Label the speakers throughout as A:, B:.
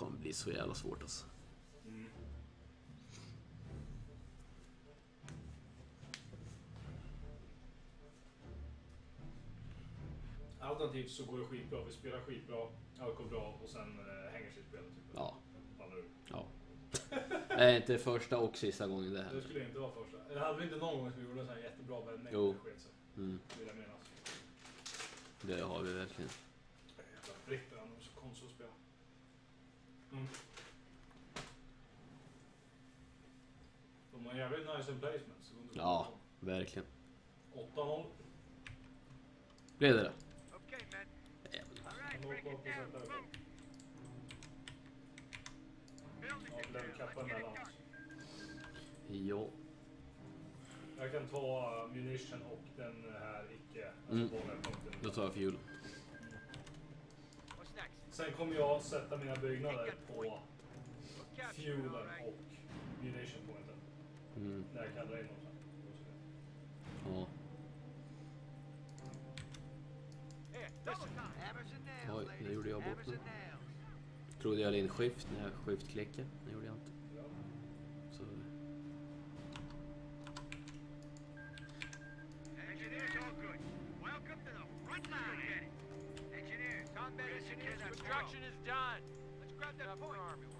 A: kommer bli så jävla svårt alltså.
B: Alternativt så går det skitbra, vi spelar skitbra, allt går bra och sen äh, hänger sig spelet. Typ.
A: Ja,
B: Ballar
A: ja. Det är inte första och sista gången det
B: Det
A: händer.
B: skulle inte vara första. Eller hade vi inte någon gång som vi gjorde en sån här jättebra vändning?
A: Jo.
B: Det
A: Mm,
B: minnas.
A: det har vi verkligen.
B: Jävla britter, de är så konstiga att spela. Mm. De har jävligt nice emplacements. under
A: Ja. Verkligen.
B: 8-0.
A: Blev det det?
B: Ja. Jag kan ta munition och den här icke, alltså
A: Mm.
B: båda punkten.
A: Då tar jag fiolen.
B: Sen kommer jag sätta mina byggnader på fuelen och munition pointen.
A: Mm,
B: När jag kallar in dem sen.
A: ja. Oj, det gjorde jag bort nu.
C: nails.
A: Trodde jag in skift när jag skiftklickade. Det gjorde jag inte. Så,
C: Engineers, all good. Welcome to the front line. Combat engineers, construction is done. Let's grab that point. army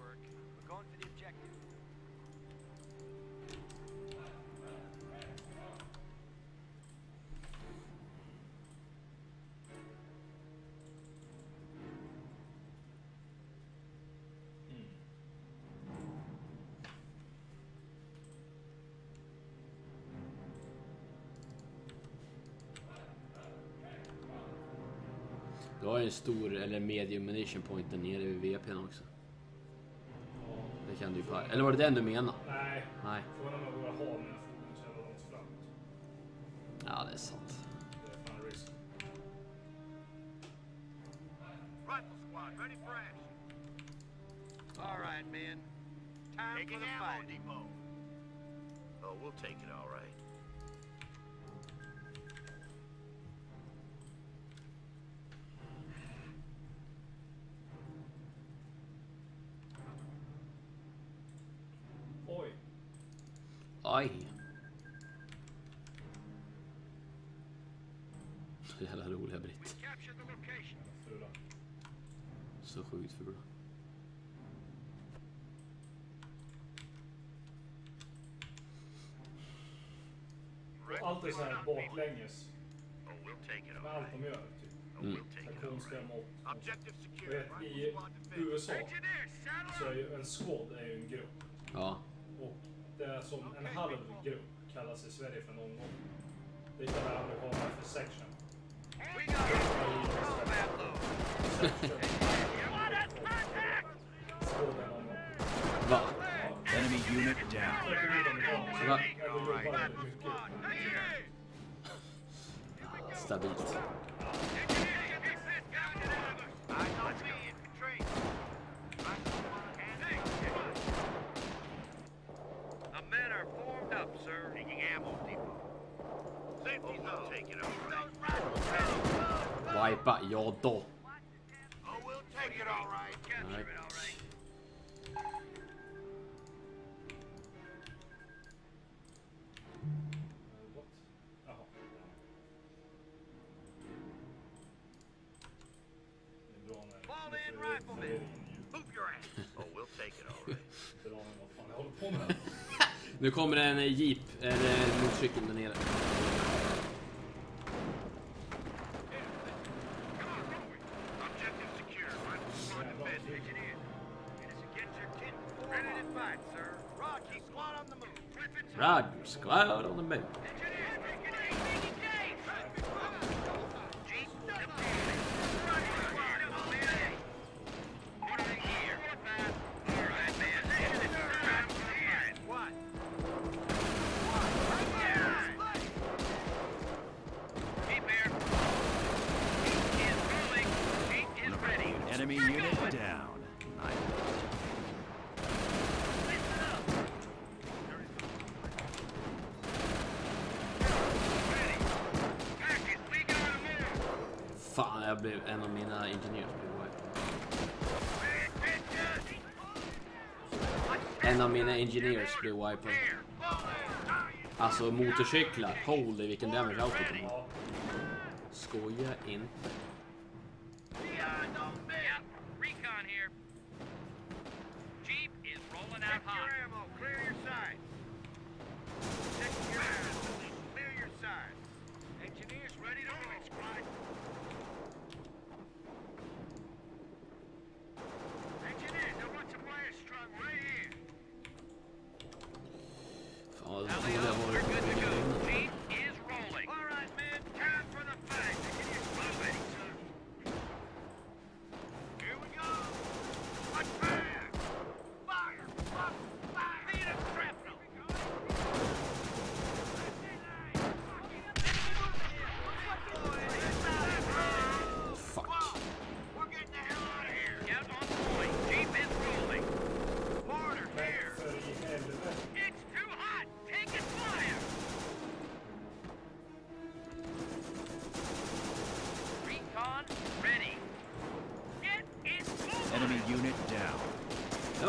A: du har ju en stor, eller medium munition point där nere vid VPn också. Det kan du ju pa- Eller var det den du menade?
B: Nej,
A: Nej.
B: frågan om jag vågar ha mina fordon så jävla långt fram.
A: Ja, det är sant.
B: Det är fan risk.
C: Rifle squad, ready for action. All right, men. Time for the fight. Depot.
D: Oh, we'll take it
A: Aj! Så jävla roliga britt. Så sjukt fula.
B: Allt är så här baklänges. Med
D: all
B: allt de gör. Typ.
A: Mm.
B: konstiga mått. I. USA så är ju en squad är ju en grupp.
A: Ja.
B: Det är som en halv grupp kallas i Sverige för någon gång. Det kallar amerikanerna för section.
C: We got a combat load.
B: Section. Håller på med.
A: Nu kommer en jeep, eller motorcykel där nere.
C: Rodgers, cloud on the
A: moon. En av mina
C: engineers blev wiped. Alltså motorcyklar, holy vilken damage output de har. Skoja inte.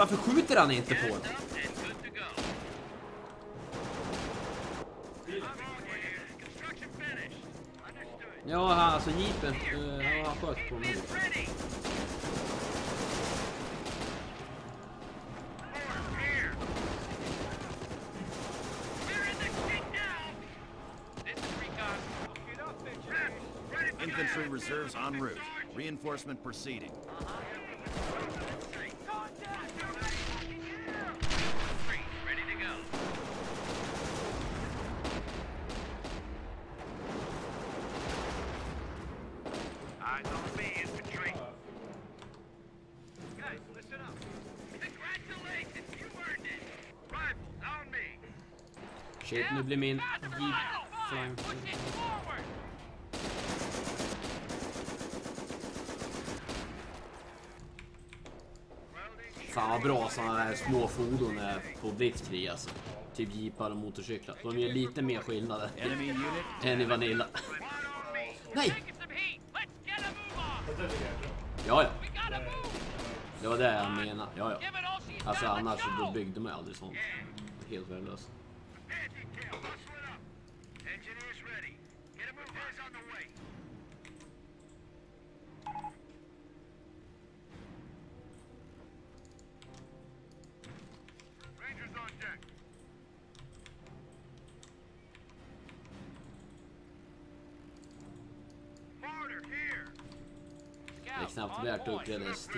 C: varför skjuter han inte på? Ja, han, alltså jeepen, eh, uh, sköt på mig.
D: Infantry reserves en route. Reinforcement proceeding.
C: Shit, nu blir min jeep
A: flanken.
C: Fan vad bra sådana här små fordon är på blitzkrig alltså. Typ jeepar och motorcyklar. De gör lite mer skillnad än i Vanilla. Nej! Ja, ja. Det var det jag menade. Ja, ja. Alltså annars då byggde man aldrig sånt. Helt värdelöst.
E: Goodness.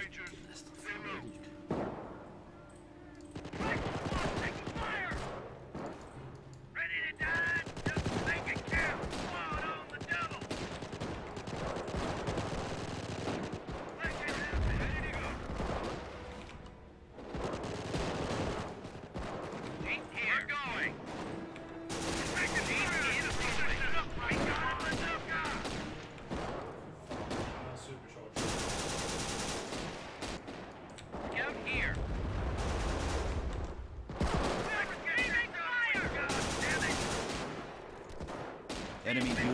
D: enemy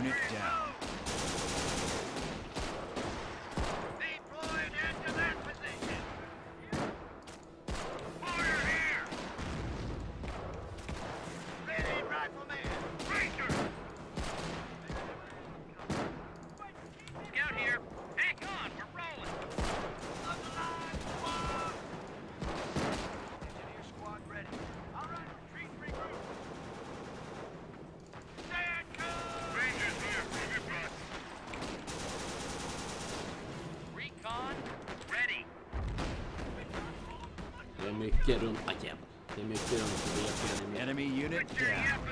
C: Demek ki onu yapıyorum.
D: Enemy unit down.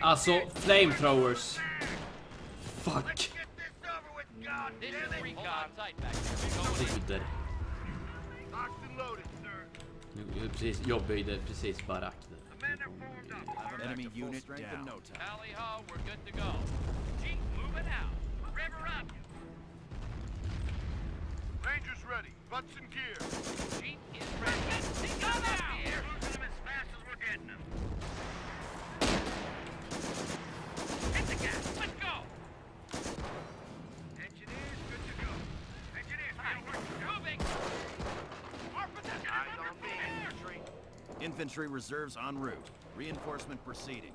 A: Alltså, flamethrowers. Fuck.
D: Bjuder.
A: Nu, eh, precis, jag böjde precis barack
D: Rangers ready. Butts in gear.
C: Jeep is ready.
D: He's coming!
F: Infantry reserves en route. Reinforcement proceeding.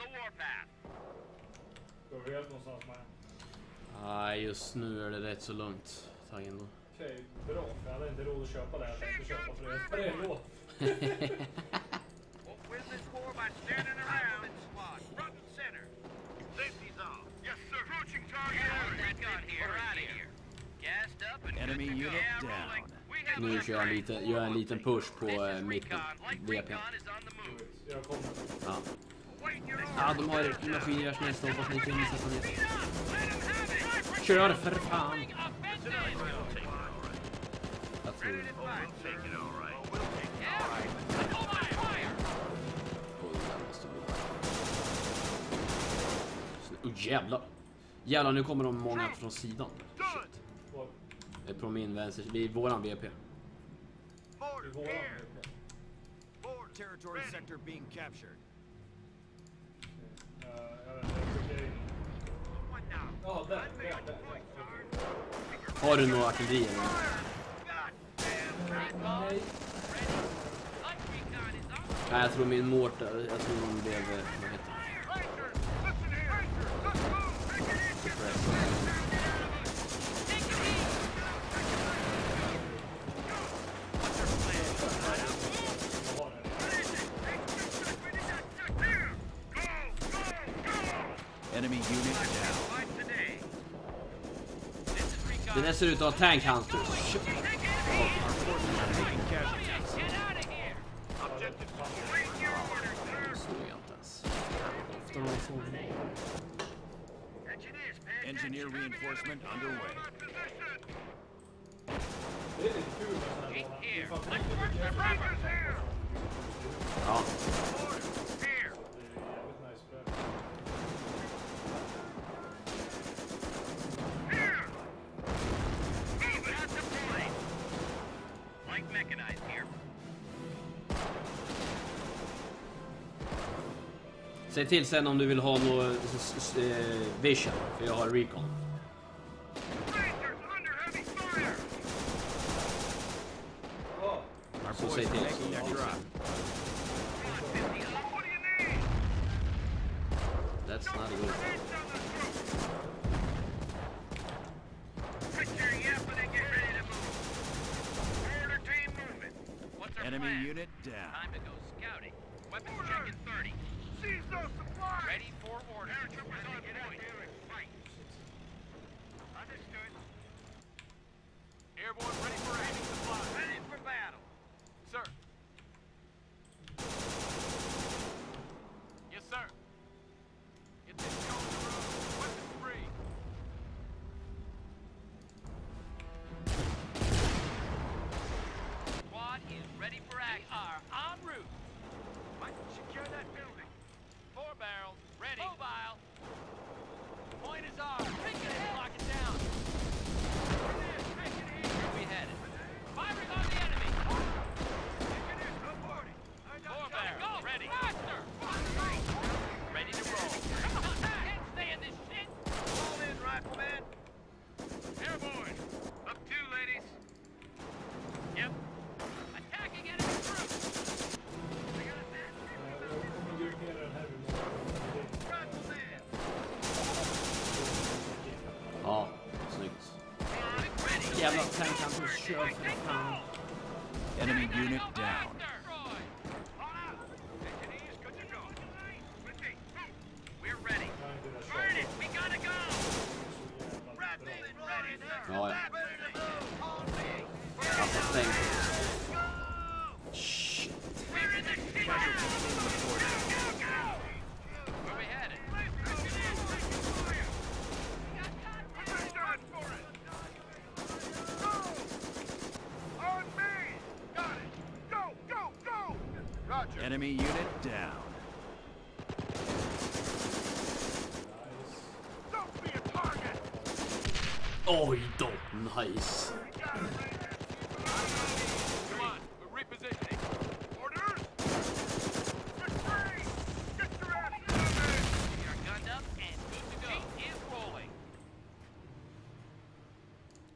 D: on the
C: warpath.
B: Går vi helt någonstans med?
A: Nej, just nu är det rätt så lugnt. Tack ändå.
B: Okej, okay, bra. För jag hade inte råd att köpa det jag tänkte köpa för det. Det är en låt.
A: Nu kör jag en liten, gör en liten push på
C: äh,
A: mitten. VP.
B: Jag kommer.
A: Ja. Ja, de har ett maskingevärsmästare hoppas ni kan sätta ner. Kör för fan! Jag. Oh, jävlar! Jävlar, nu kommer de många från sidan. Det är på min vänster, det är våran VP.
B: Våran
D: VP.
F: Territory sector being captured.
A: Har du några artilleri eller?
C: Nej.
A: Nej, jag tror min Mårta, jag tror hon blev, eh, vad heter det?
F: Enemy unit down.
A: Det där ser ut att ha tank hunters.
F: Engineer reinforcement underway.
A: Ja. Säg till sen om du vill ha någon eh, vision, för jag har recon.
D: Secure that building. Four barrels. Ready. Mobile. Point
C: is ours. Take it and lock it down. Where we headed? Firing on the enemy. Four barrels. Ready.
D: Run!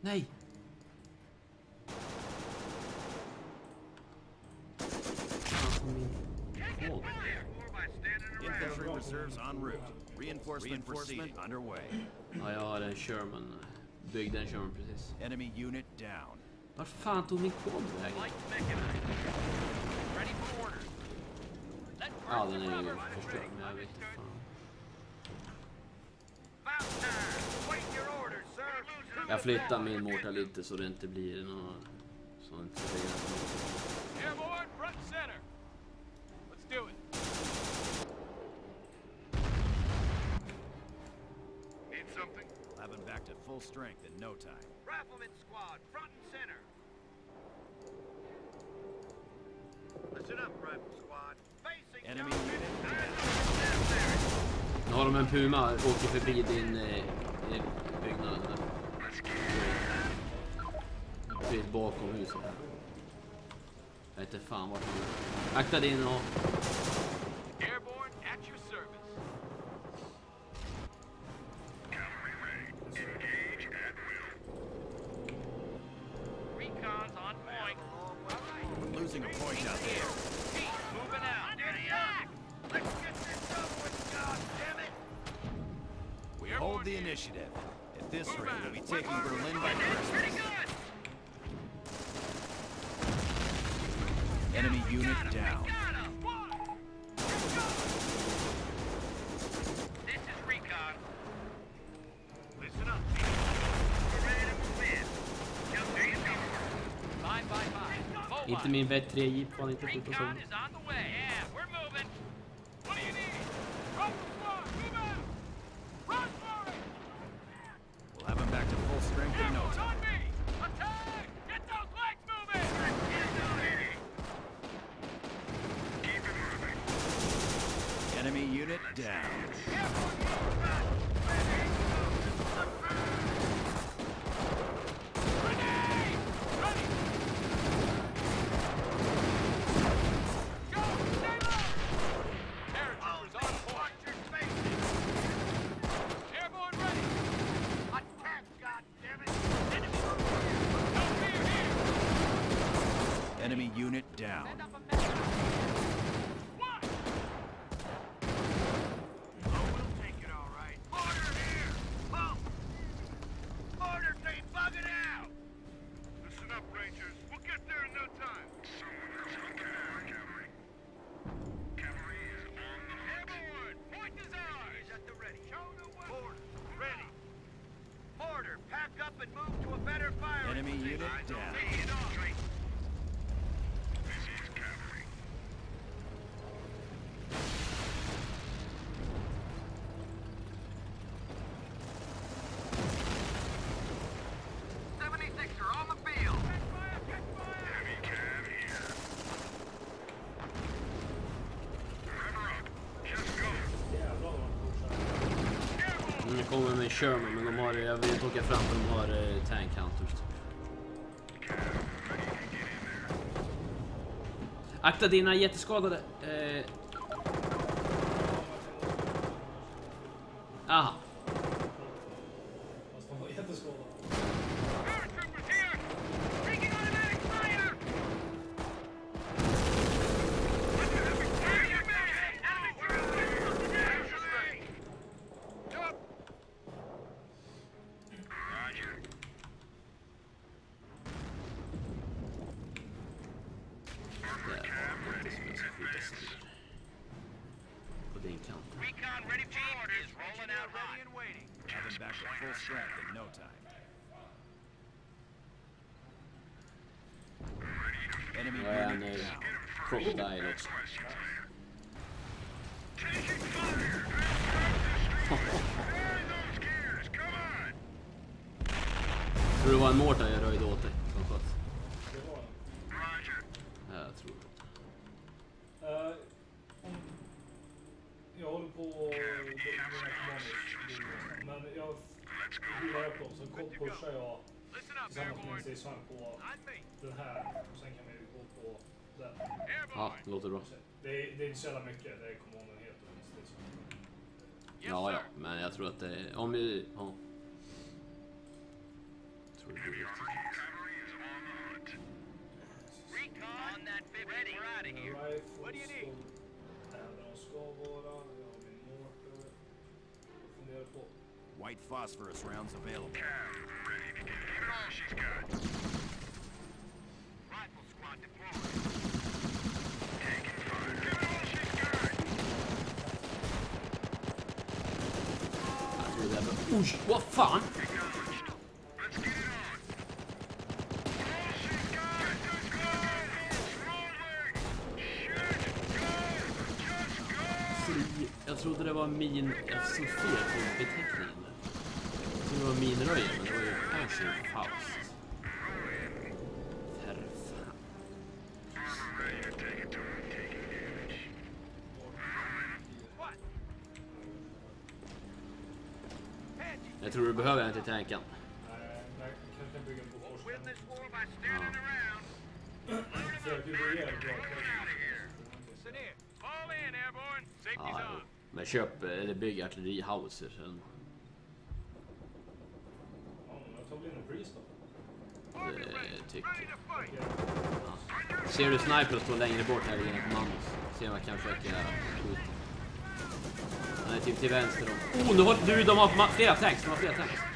D: Nee.
F: Infantry reserves en route. Reinforcement, underway.
A: Ja, jag har en Sherman. Byggde en Sherman precis.
F: Enemy unit down.
A: Vart fan tog min kod vägen? Ja, den är ju förstörd, men jag vet inte fan. Jag flyttar min mortar lite så det inte blir någon... Så det inte blir
F: full strength in no time.
D: Rifleman squad, front and center. Listen up, rifle squad. Facing
F: enemy unit.
A: Nu har de en puma åker förbi din eh, eh precis bakom huset här. Jag vet inte fan vart han är. Akta
D: dig nu. e também
B: vai ter aí 40
A: pontos. Kommer med Sherman men de har, jag vill inte åka fram för de har eh, tank hunters. Typ. Akta dina jätteskadade. Eh. Aha.
B: Fast de var jätteskadade.
D: Paratroopers here! Taking automatic fire! Fire your man! Enemy through! Up! Roger.
A: Där har man inte som jag ska skjuta sönder. På din kant.
D: Recon ready for orders. Rolling out hot.
C: and waiting.
F: Have him back to full strength in no time. Enemy
A: Nu är han
F: unit
A: eh,
F: down.
A: Crocodile också.
D: Taking fire! those gears! Come on!
A: Tror du det var en Mortar jag röjde åt dig? Som sköt?
B: Det var den.
D: Roger.
A: Ja, jag tror det.
B: Eh, om, jag håller på och men jag filar upp dem så kort pushar jag
C: Listen up,
B: tillsammans med
C: airborne.
B: min stridsvagn på
C: On me.
B: den här och sen kan vi gå på den.
A: Ja, det låter bra.
B: Det är, det är inte så jävla mycket, det kommer om den stridsvagn.
C: Yes,
A: Ja, ja, men jag tror att det... Om vi... Ja. Jag tror det blir riktigt.
D: Recon on that 50. We're out of here.
B: Rifles
C: What do you need?
F: White phosphorus rounds available.
D: Cav, ready to get Give it all she's got. Rifle squad deployed. Taking fire. Give it all she's got.
A: Jag tror det där var... Oj, vad fan!
D: Acknowledged. Let's get it on. All she's got. Get this close. Rolling. Shit. Go. Just fan!
A: Fri... Jag trodde det var min... Jag såg fel på beteckningen. Jag trodde det var minröjare, men det var ju Passive House. För fan.
D: Armor ready to take it to her. Taking damage.
C: What? Panty.
A: Jag tror du behöver en till tanken.
B: Nej, jag kanske kan bygga på
D: Won't win
B: forskning.
D: this war by standing around.
B: Försöker gå igenom bra.
C: Listen here. Fall in, airborne. Safety's
A: Ja, jo.
C: on.
A: Men köp eller bygg artillerihowitzer. sen-
B: Ja, men jag tar väl in en priest då.
A: Det tycker jag.
B: Ja.
A: Ser du snipern stå längre bort här i kommandos? Se om jag kan försöka skjuta. Han är typ till vänster om. Oh, nu har du, de har flera tanks. De har flera tanks.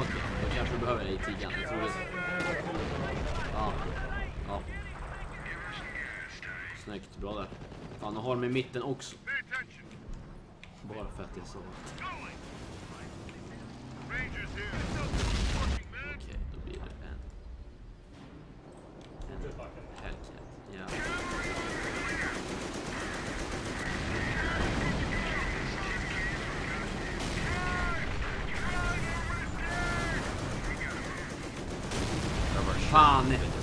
A: Okej, Okej, då kanske du behöver det i tiggan. Jag tror det. Ja. Ja. Snyggt, bra där. Fan, nu har de i mitten också. Bara för att det är så.
C: フあね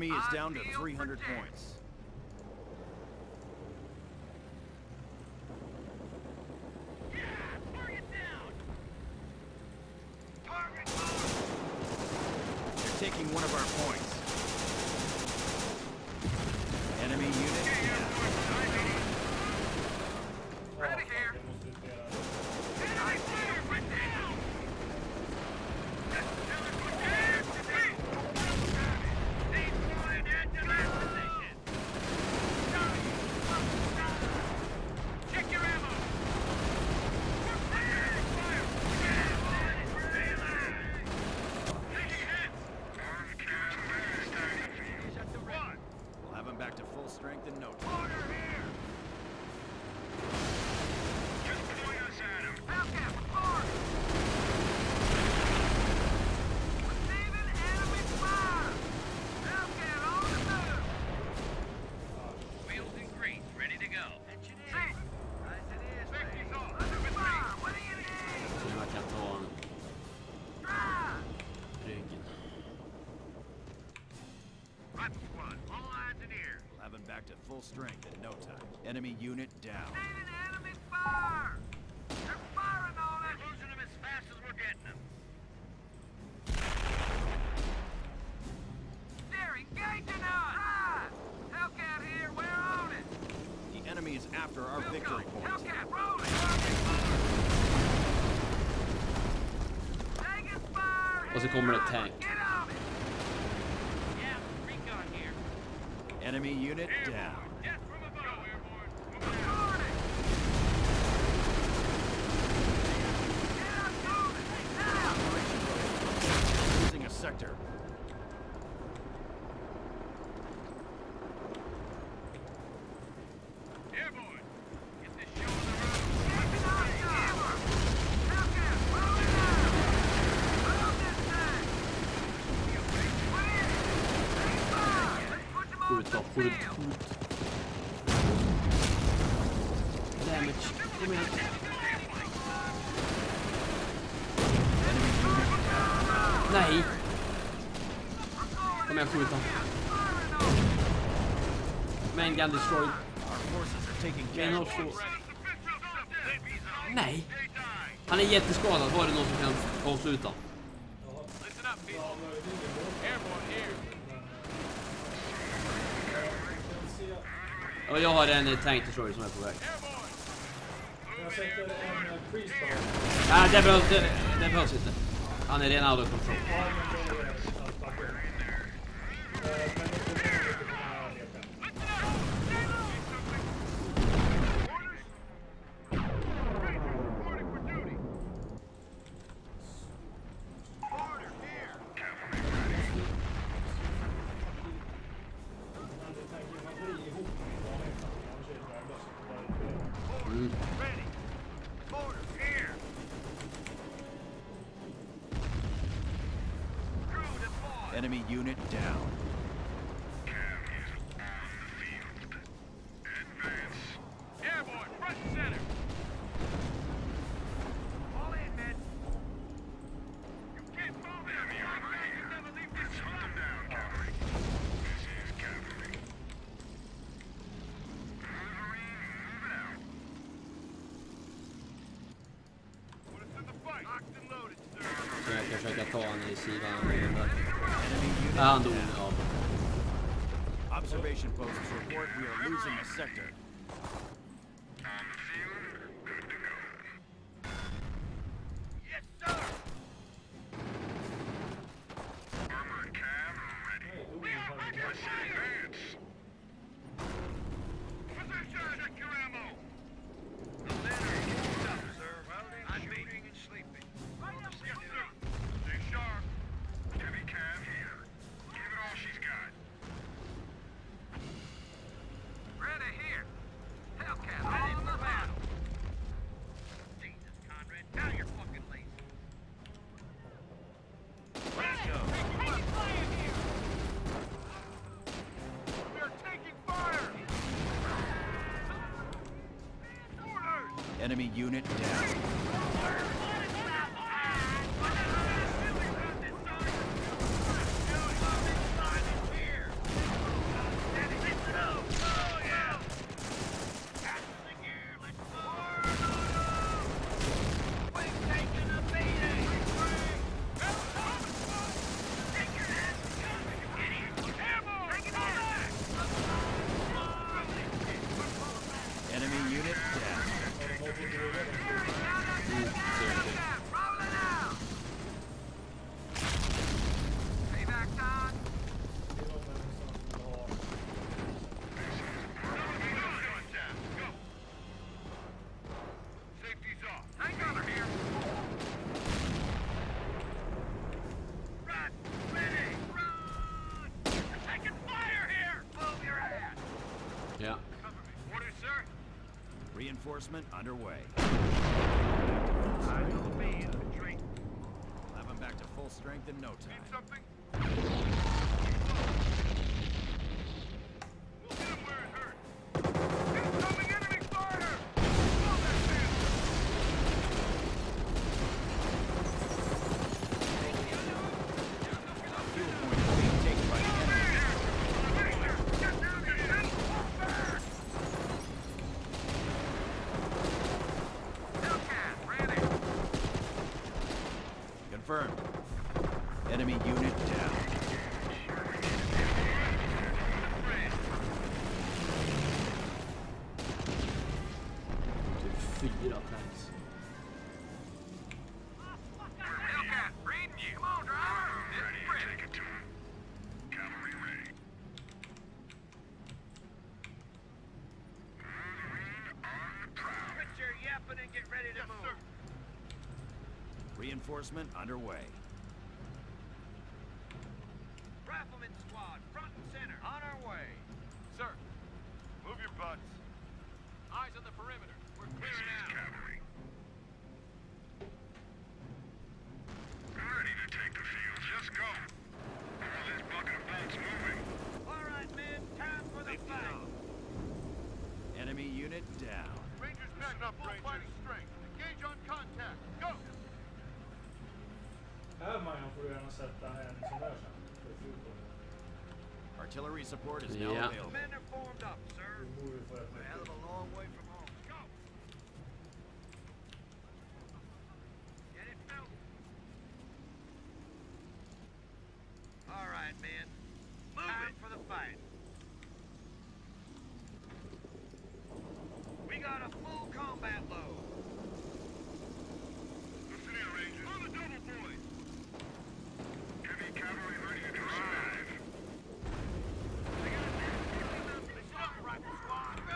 F: enemy is down to 300
C: for
F: points.
D: full strength in no time. Enemy unit down.
C: enemy fire! They're firing Losing them as fast as we're getting them. They're engaging us! Hellcat here, we're on it!
D: The enemy is after our victory point.
C: Hellcat rolling! It
D: Enemy unit down.
B: began destroyed.
D: Men
B: också... Nej! Han är jätteskadad. Var det någon som kan avsluta? Och jag har en tank destroyer som är på väg. Nej, det behövs, det, det behövs inte. Han är ren out of control. I sidan
D: angående.
B: Ja.
D: Observation posts report we are losing a sector. unit Underway.
C: I'll be in the drink.
D: I'll have him back to full strength in no time.
C: Need something?
G: enforcement underway. Artillery support is now available.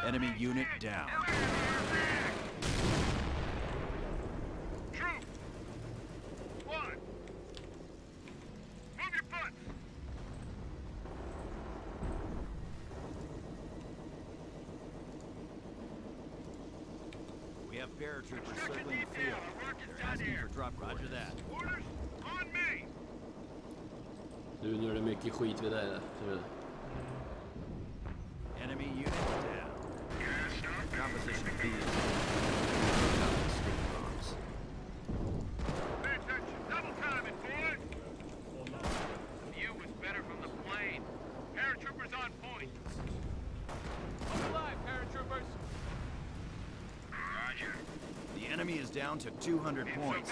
G: Enemy unit down. down to 200 points.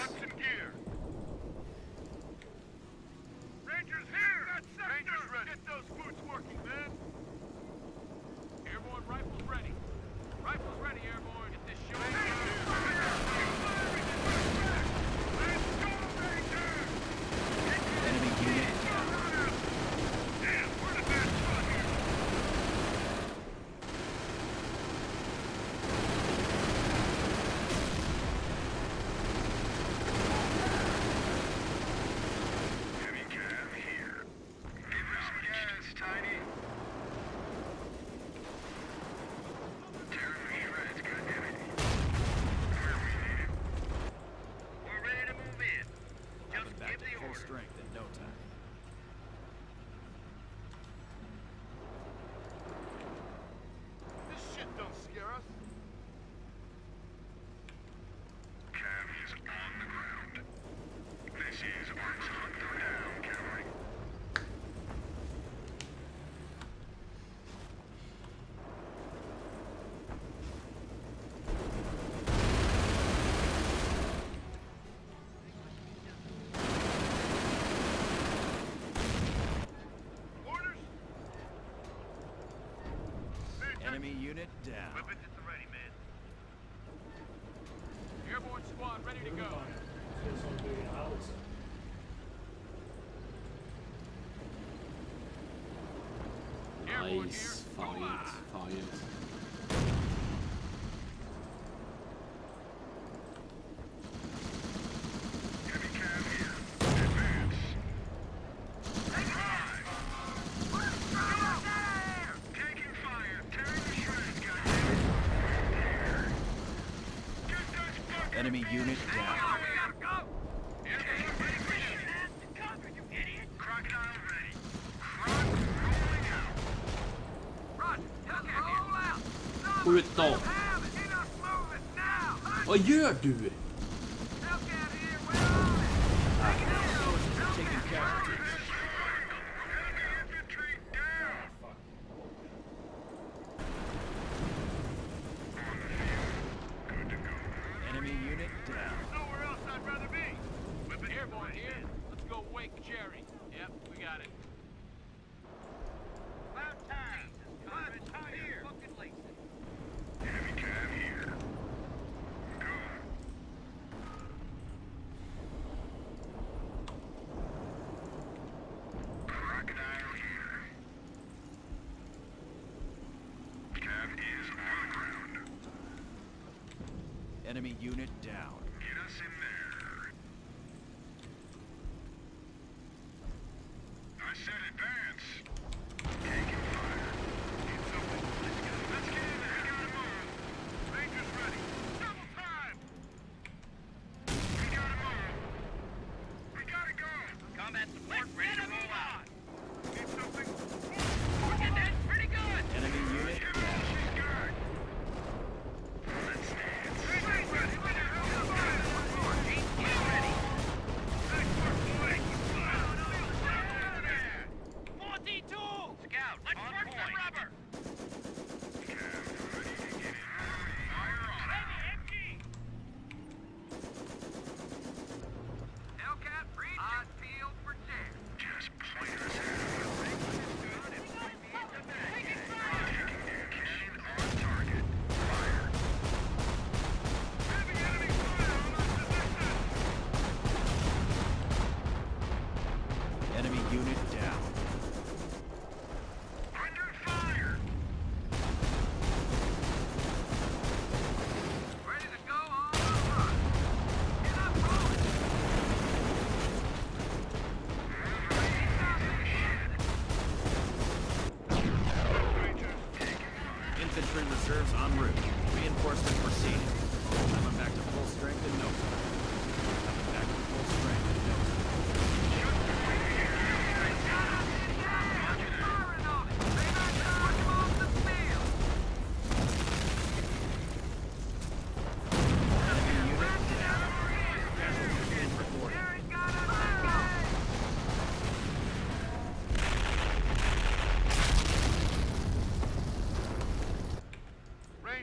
G: down.
H: Weapons at the ready, man.
B: Airborne squad ready to go.
C: Nice
H: Fire!
C: fight. gör du?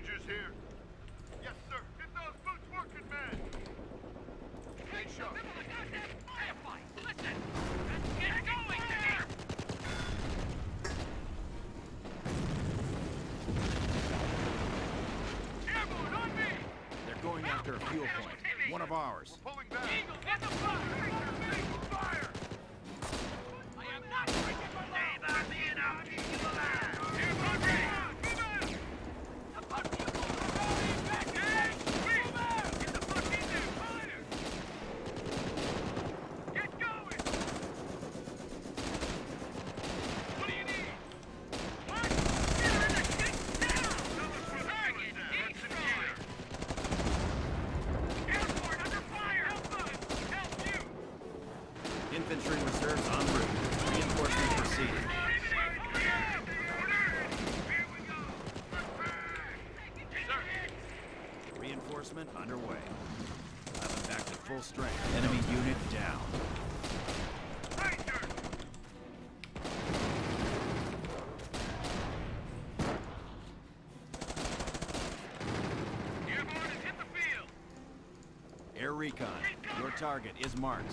D: Rangers here. Yes, sir. Get those boots working, man. Stay sharp.
C: Going!
F: They're going after a fuel point. One of ours. strength. Enemy unit down. Air recon. Your target is marked.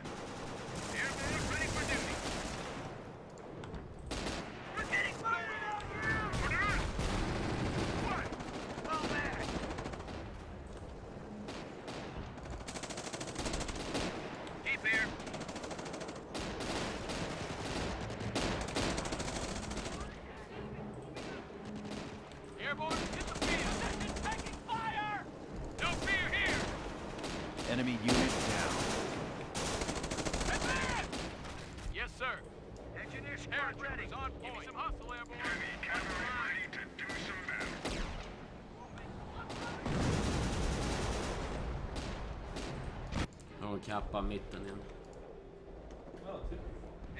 A: mitten igen.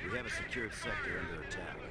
F: We have a secured sector under attack.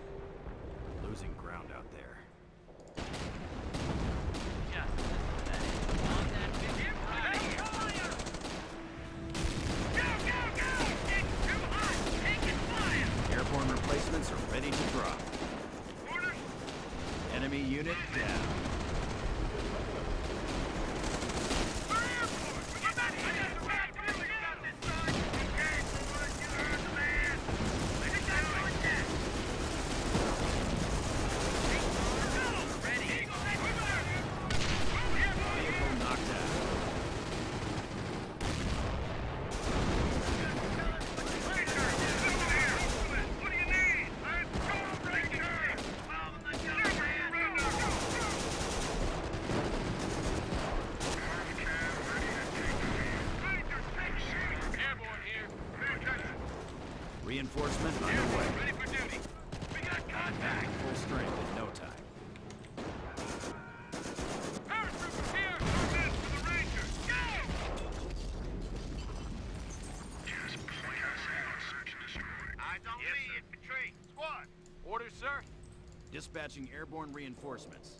F: dispatching airborne reinforcements.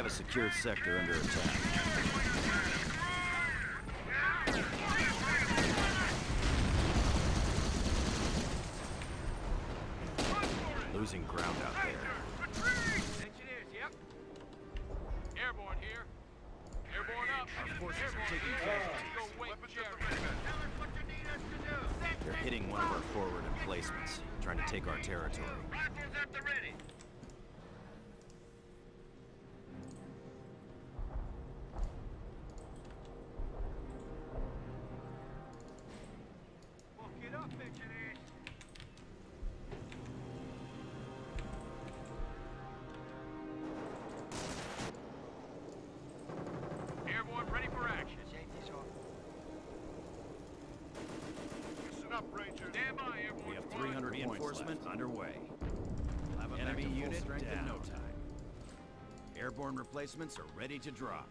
F: have a secured sector under attack. Reinforcement underway.
H: Enemy unit
F: strength
H: down.
F: in no time. Airborne replacements are ready to drop.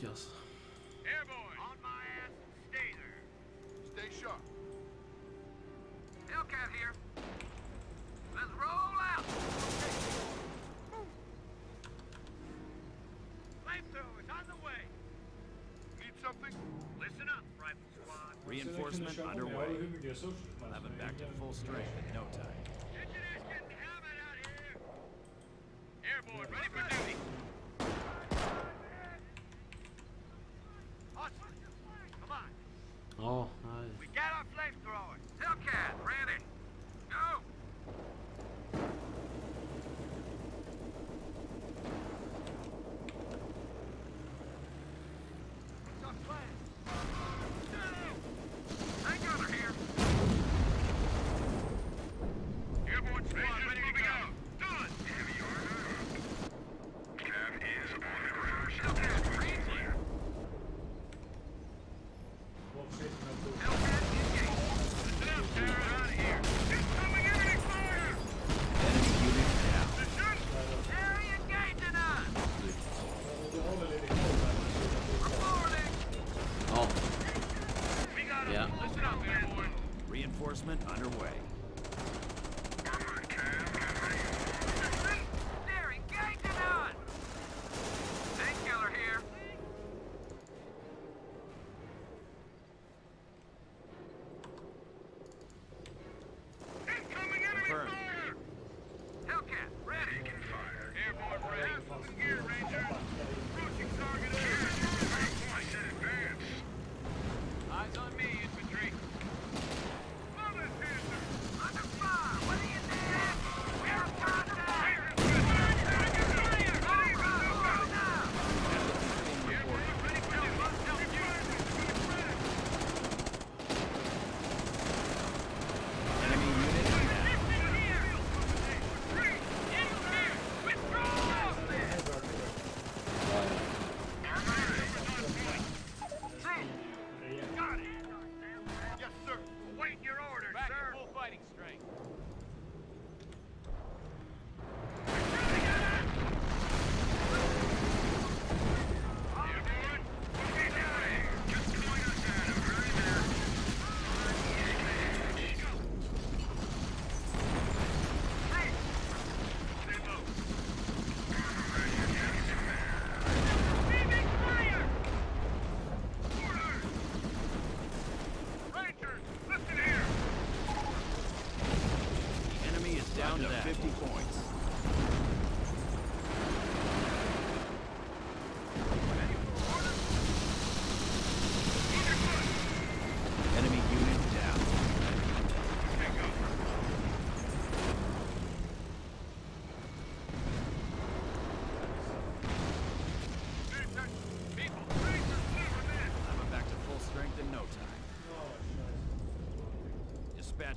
F: ridiculous.
D: Airborne! On my ass, stay there. Stay sharp. Hellcat here. Let's roll out! Flamethrower's on the way. Need something? Listen up, Rifle Squad.
F: Reinforcement underway. We'll have it back to full strength in no time.
D: Engineers can have it out here. Airborne, ready for
F: down.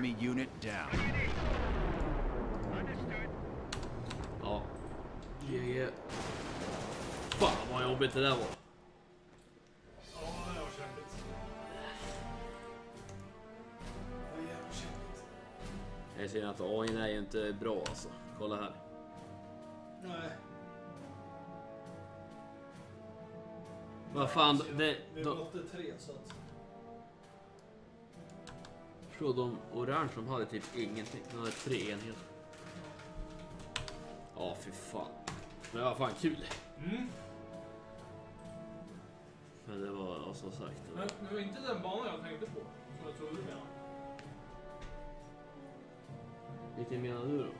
F: Enemy unit down.
D: Understood.
A: Ja. GG. Fan vad jobbigt det där var.
B: Ja, det. Det.
A: Jag ser att AI är ju inte bra alltså. Kolla här.
B: Nej.
A: Vad fan, det...
B: Vi
A: De,
B: mötte tre så att...
A: förstå, de orange de hade typ ingenting. De hade tre enheter. Ja, fy fan. Men det var fan kul.
B: Mm.
A: Men det var ja, som sagt. Det var...
B: Men det var inte den banan jag tänkte på. Som jag trodde du menade.
A: Vilken menar du då?